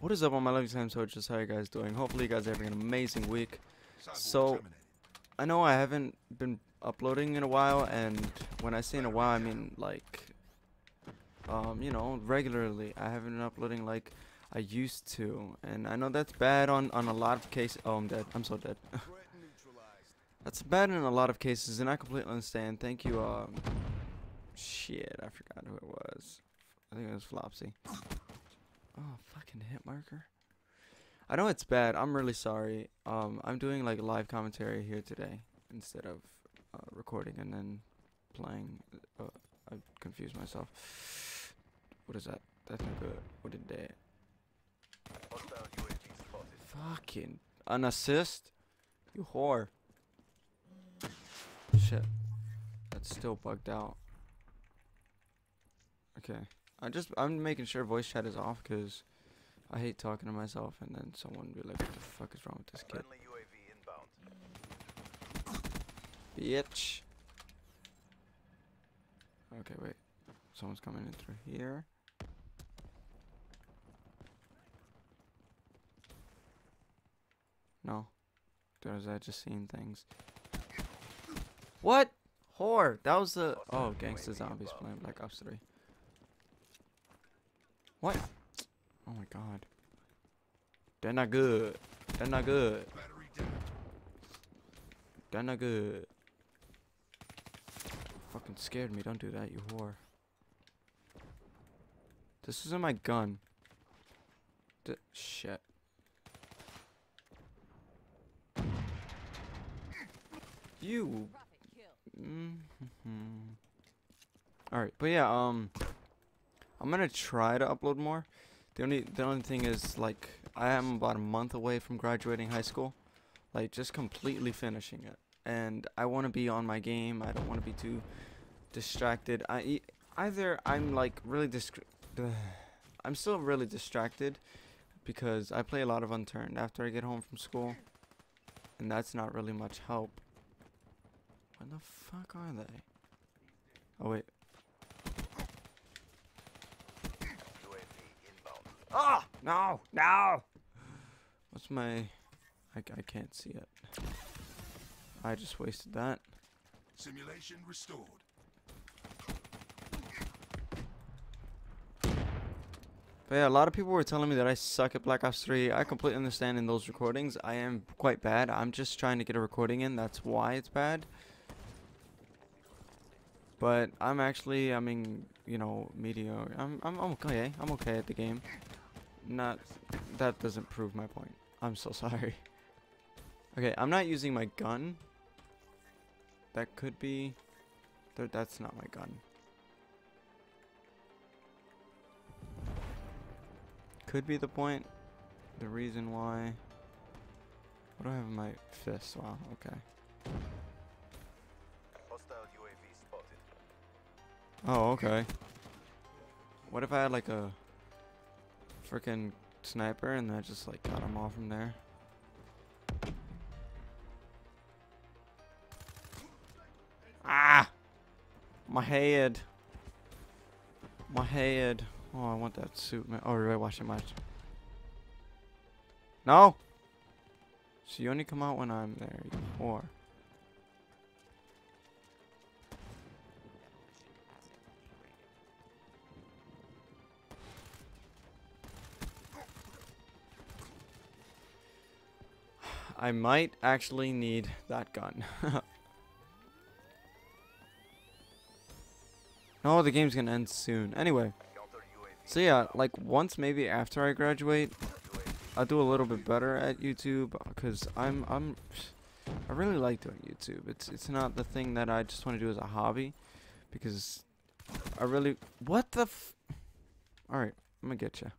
What is up on my lovely time soldiers? How are you guys doing? Hopefully you guys are having an amazing week. So, I know I haven't been uploading in a while, and when I say in a while, I mean like, um, you know, regularly. I haven't been uploading like I used to, and I know that's bad on on a lot of cases. Oh, I'm dead. I'm so dead. that's bad in a lot of cases, and I completely understand. Thank you. Um, shit, I forgot who it was. I think it was Flopsy. Oh, fucking hit marker. I know it's bad. I'm really sorry. Um, I'm doing like live commentary here today instead of uh, recording and then playing. Uh, I confused myself. What is that? That's not good. What did they? Fucking an assist? You whore. Shit. That's still bugged out. Okay. I just I'm making sure voice chat is off because I hate talking to myself and then someone be like, "What the fuck is wrong with this kid?" Bitch. Okay, wait. Someone's coming in through here. No. Or was I just seeing things? What? Whore! That was the... Oh, Gangsta Zombies playing Black Ops 3. What? Oh my god. They're not good. They're not good. They're not good. Fucking scared me. Don't do that, you whore. This isn't my gun. D shit. You. Mm -hmm. Alright, but yeah, um... I'm gonna try to upload more. The only the only thing is like I am about a month away from graduating high school, like just completely finishing it, and I want to be on my game. I don't want to be too distracted. I either I'm like really dis I'm still really distracted because I play a lot of unturned after I get home from school, and that's not really much help. Where the fuck are they? Oh wait, Oh, no, no. What's my... I, I can't see it. I just wasted that. Simulation restored. But yeah, a lot of people were telling me that I suck at Black Ops 3. I completely understand in those recordings. I am quite bad. I'm just trying to get a recording in. That's why it's bad. But I'm actually, I mean, you know, mediocre. I'm, I'm okay. I'm okay at the game not that doesn't prove my point. I'm so sorry. Okay, I'm not using my gun. That could be th that's not my gun. Could be the point. The reason why. What do I have in my fist? Wow, okay. Oh, okay. What if I had like a freaking sniper and I just like cut him off from there. Ah! My head. My head. Oh, I want that suit, man. Oh, right, watch it, watch. No! So you only come out when I'm there, you whore. I might actually need that gun. no, oh, the game's gonna end soon. Anyway. So yeah, like once maybe after I graduate, I'll do a little bit better at YouTube because I'm I'm I really like doing YouTube. It's it's not the thing that I just want to do as a hobby because I really what the All right, I'm gonna get you.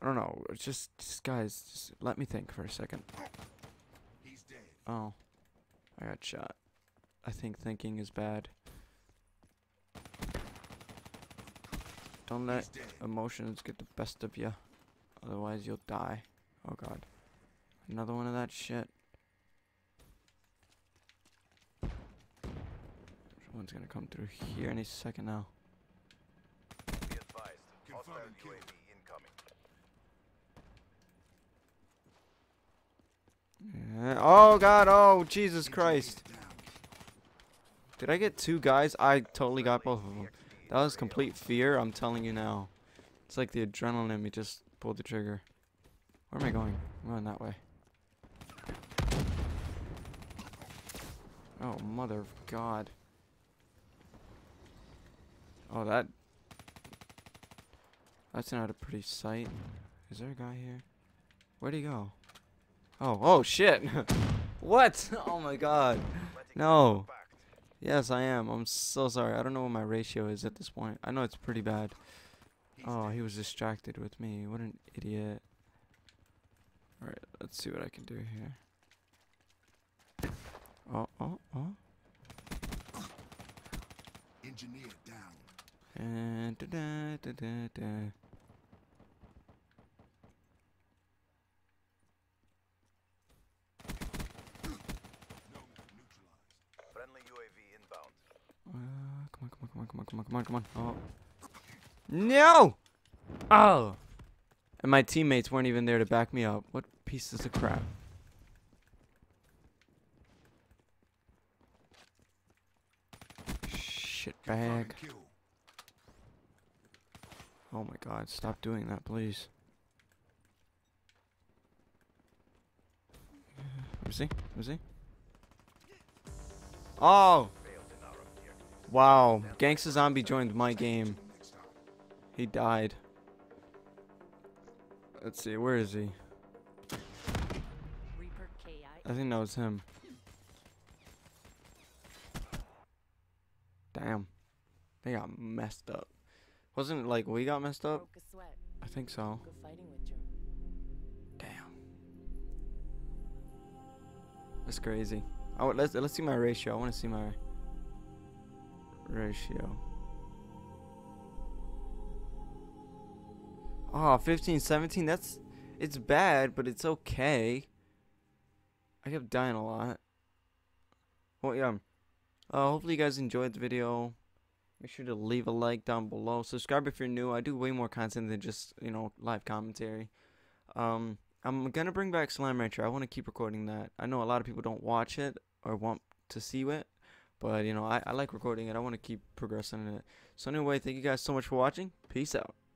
I don't know. Just, just guys, just let me think for a second. Oh, I got shot. I think thinking is bad. Don't let emotions get the best of you. Otherwise, you'll die. Oh god. Another one of that shit. Someone's gonna come through here any second now. Oh god, oh Jesus Christ. Did I get two guys? I totally got both of them. That was complete fear, I'm telling you now. It's like the adrenaline in me just pulled the trigger. Where am I going? I'm going that way. Oh, mother of God. Oh, that... That's not a pretty sight. Is there a guy here? Where'd he go? Oh, oh shit! what? Oh my god. No. Yes, I am. I'm so sorry. I don't know what my ratio is at this point. I know it's pretty bad. Oh, he was distracted with me. What an idiot. Alright, let's see what I can do here. Oh, oh, oh. Engineer down. And da da da da da. Come on, come on, come on, come on. Oh. No! Oh! And my teammates weren't even there to back me up. What pieces of crap. Shit bag. Oh my god, stop doing that, please. Let me see. See. Oh! Wow. Gangsta Zombie joined my game. He died. Let's see, where is he? I think that was him. Damn. They got messed up. Wasn't it like we got messed up? Broke a sweat. I think so. Good fighting with you. Damn. That's crazy. Oh, let's let's see my ratio. I want to see my ratio. Oh, 15, 17. That's it's bad, but it's okay. I kept dying a lot. Well, yeah. Uh, hopefully you guys enjoyed the video. Make sure to leave a like down below. Subscribe if you're new. I do way more content than just, you know, live commentary. Um, I'm gonna bring back Slime Rancher. I want to keep recording that. I know a lot of people don't watch it or want to see it, but you know, I, I like recording it. I want to keep progressing in it. So anyway, thank you guys so much for watching. Peace out.